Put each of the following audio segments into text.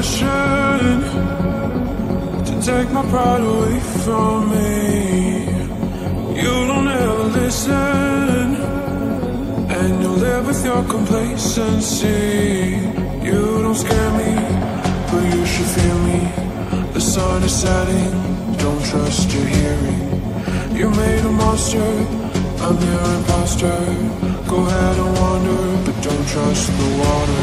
mission to take my pride away from me. You don't ever listen, and you live with your complacency. You don't scare me, but you should fear me. The sun is setting, don't trust your hearing. You made a monster, I'm your imposter. Go ahead and wander, but don't trust the water.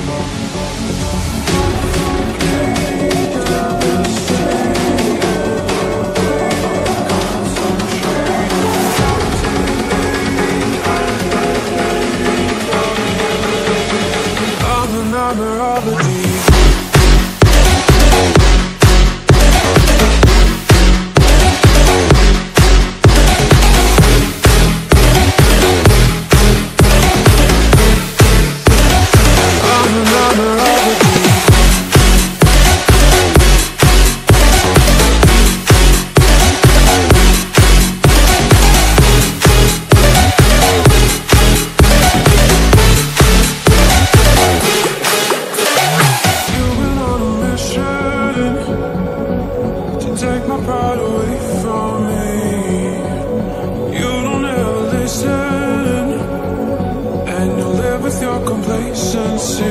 Complacency.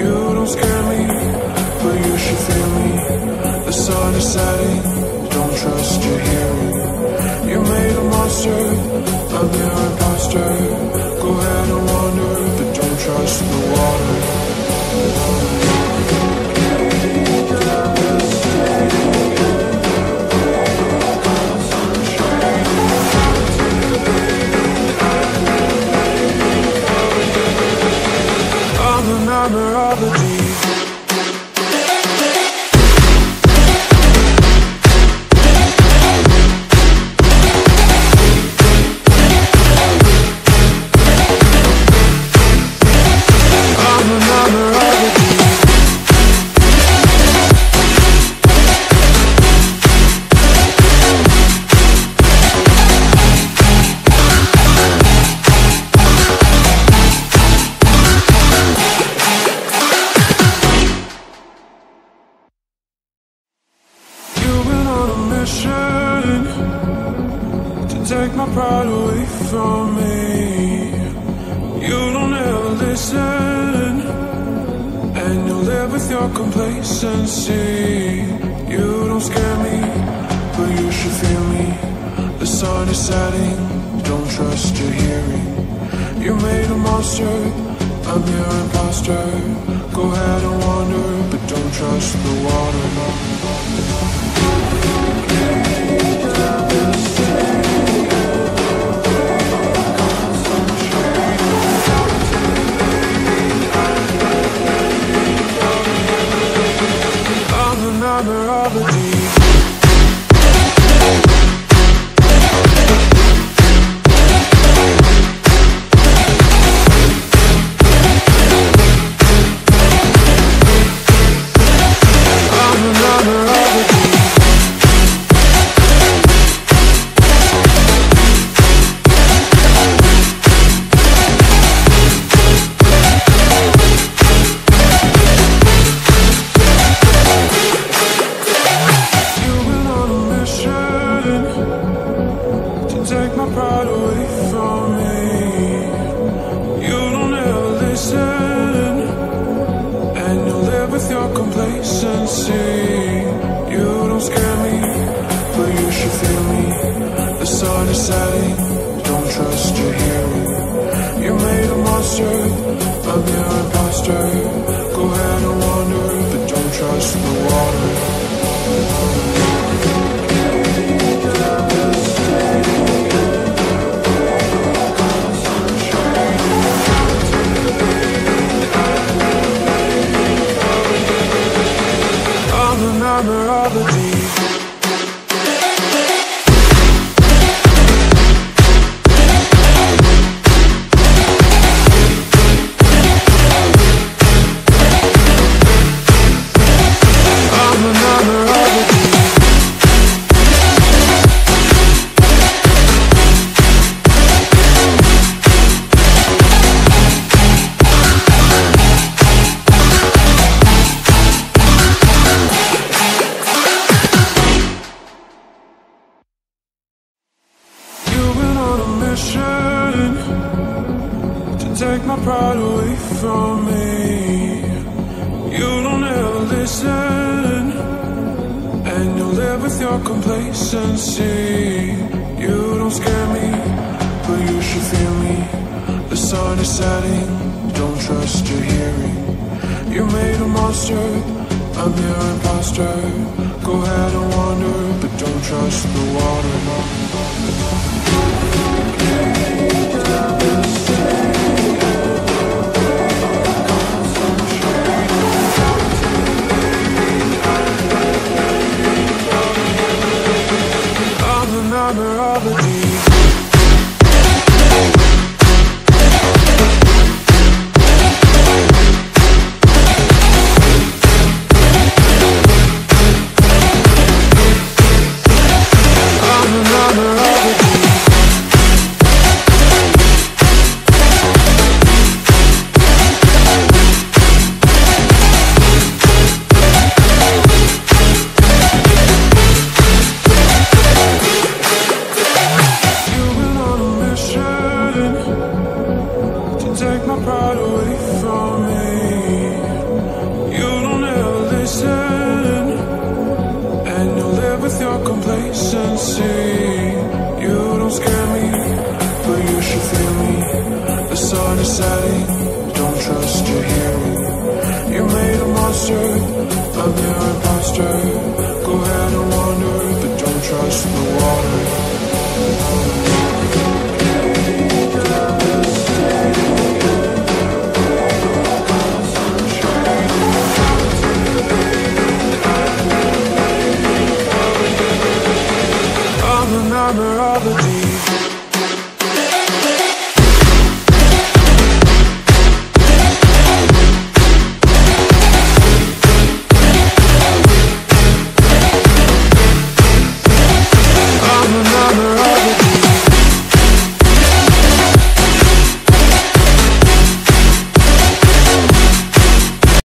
You don't scare me, but you should fear me. The sun is setting, don't trust your hearing. On a mission to take my pride away from me. You don't ever listen, and you live with your complacency. You don't scare me, but you should fear me. The sun is setting, don't trust your hearing. You made a monster, I'm your imposter. Go ahead and wander, but don't trust the water. I'm your imposter. Eh? Go ahead and wander, but don't trust the water. take my pride away from me. You don't ever listen, and you live with your complacency. You don't scare me, but you should feel me. The sun is setting, don't trust your hearing. You made a monster, I'm your imposter. Go ahead and wander, but don't trust the water. Number of deep. With your complacency. You don't scare me, but you should feel me. The sun is setting, don't trust your hearing. You made a monster, I'm your imposter.